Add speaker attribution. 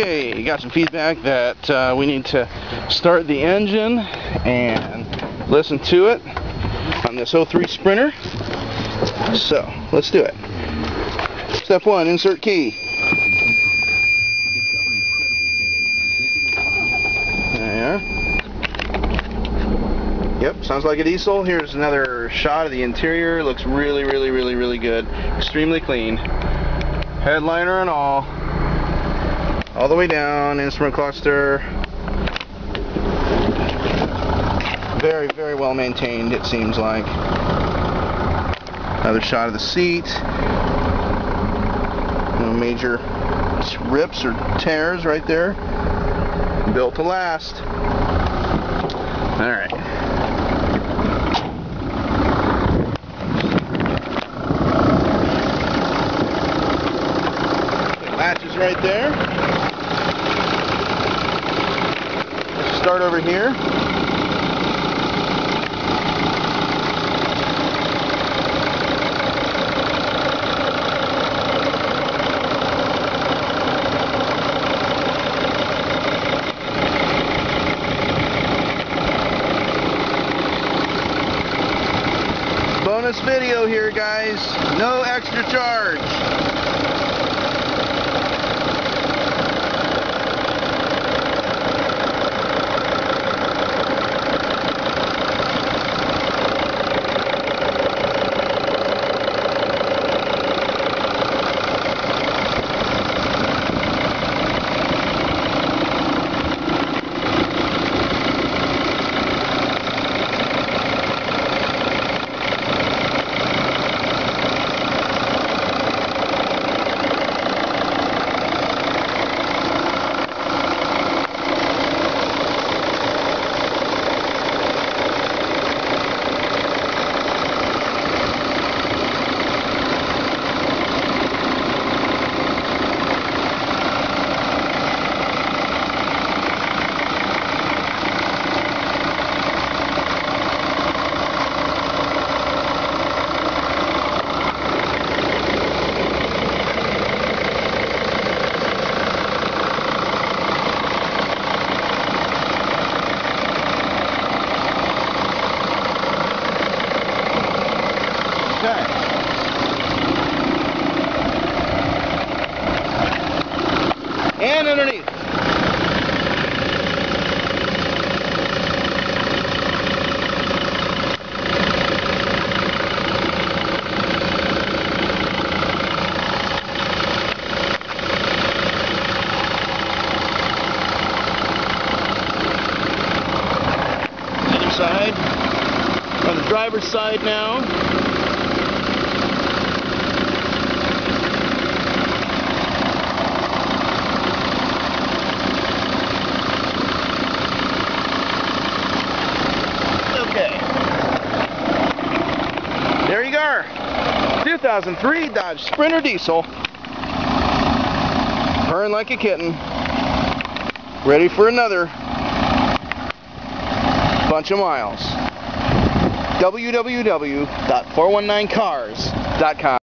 Speaker 1: Okay, got some feedback that uh, we need to start the engine and listen to it on this 03 Sprinter. So, let's do it. Step one, insert key. There. Yep, sounds like a diesel. Here's another shot of the interior. Looks really, really, really, really good. Extremely clean. Headliner and all. All the way down, instrument cluster. Very, very well maintained, it seems like. Another shot of the seat. No major rips or tears right there. Built to last. Alright. Latches right there. Let's start over here. Bonus video here, guys. No extra charge. Okay. And underneath. Other side. On the driver's side now. Okay. There you go. 2003 Dodge Sprinter Diesel. Purring like a kitten. Ready for another bunch of miles. www.419cars.com